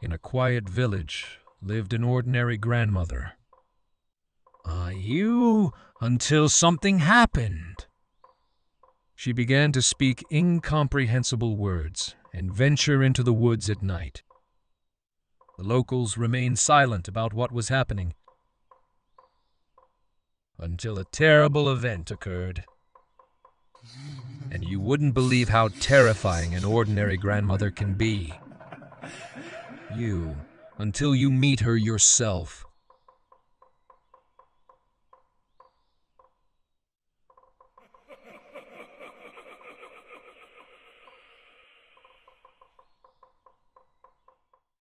In a quiet village lived an ordinary grandmother. Are you until something happened? She began to speak incomprehensible words and venture into the woods at night. The locals remained silent about what was happening until a terrible event occurred. And you wouldn't believe how terrifying an ordinary grandmother can be. You, until you meet her yourself.